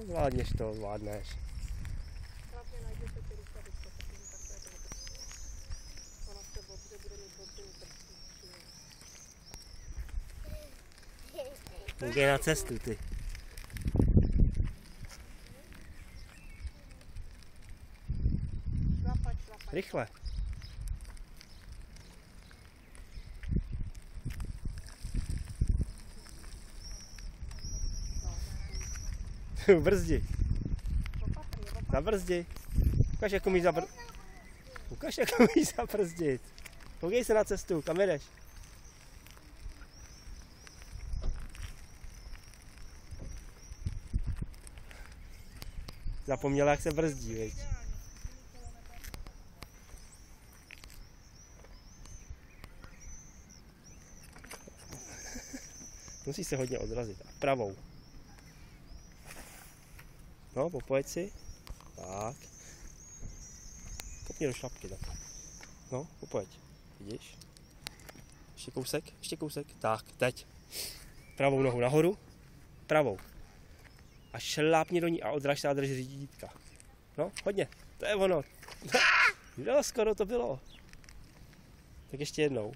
To zvládneš to, zvládneš. Hlavně najděte ty rukavice, protože tak to je to Ona se bodře bude mít bodře prstí. Koukej na cestu, ty. Šlapat, šlapat. Rychle. Brzdi. Zabrzdi. Ukaž, jak umíš zabr... Ukaž, jak umíš zabrzdit. Koukej se na cestu, kam jedeš? Zapomněla, jak se brzdí, veď. Musí se hodně odrazit. A pravou. No, popojeď si. Tak. Kopni do šlapky tak. No, popojeď. Vidíš? Ještě kousek, ještě kousek. Tak, teď. Pravou nohu nahoru. Pravou. A šlápni do ní a odraž se a drž řídítka. No, hodně. To je ono. No, skoro to bylo. Tak ještě jednou.